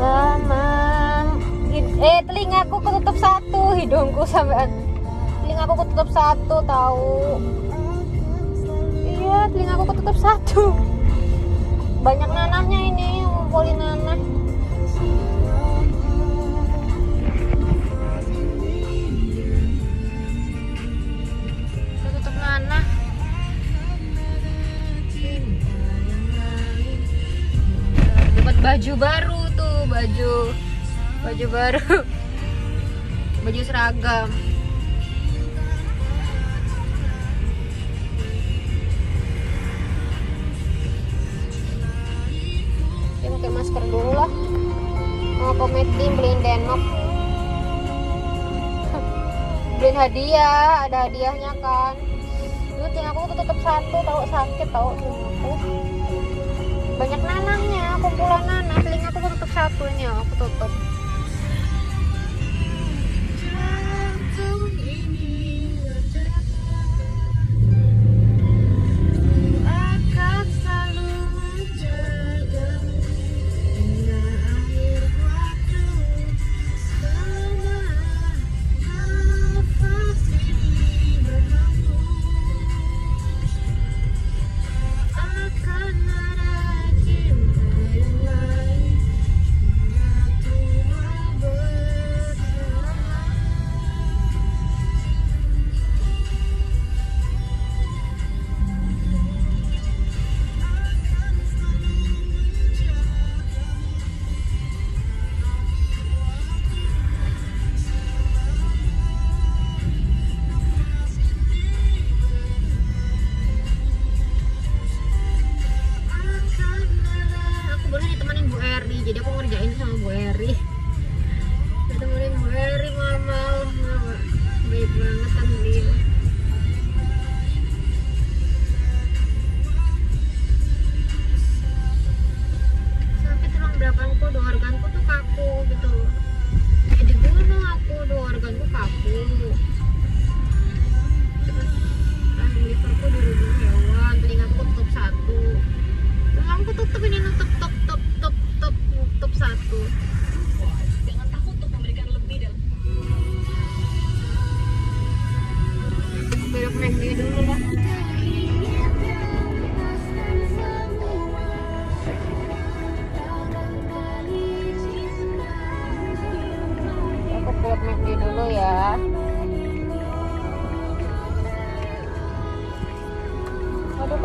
lama eh telingaku ketutup satu hidungku sampai telingaku ketutup satu tahu. Iya telingaku ketutup satu. Banyak nanahnya ini ngumpulin nanah baju baru tuh baju baju baru. Baju seragam. Dia pakai masker dulu lah. Mau ke McD beliin denok. Beliin hadiah ada hadiahnya kan. Dulu tinggal aku tutup satu tahu sakit tahu. Aku banyak nanahnya kumpulan jadi aku ngerjain sama Bu Eri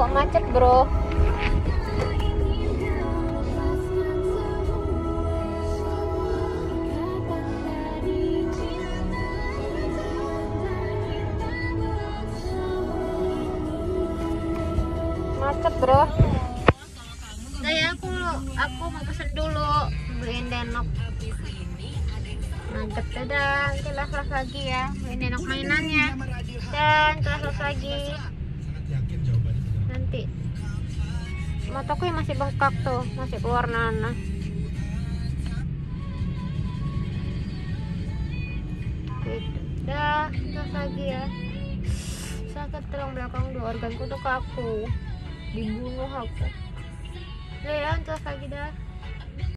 kok macet bro. Macet bro. Nah ya aku aku mau pesen dulu. Beliin denok. Mantep dadah. Kelas kelas lagi ya. Beliin denok mainannya. Dan kelas lagi mataku yang masih bengkak tuh masih keluar nanah. Gitu. Dah kelas lagi ya. Sakit tulang belakang dua organku tuh kaku. Dibunuh aku. Udah ya terus lagi dah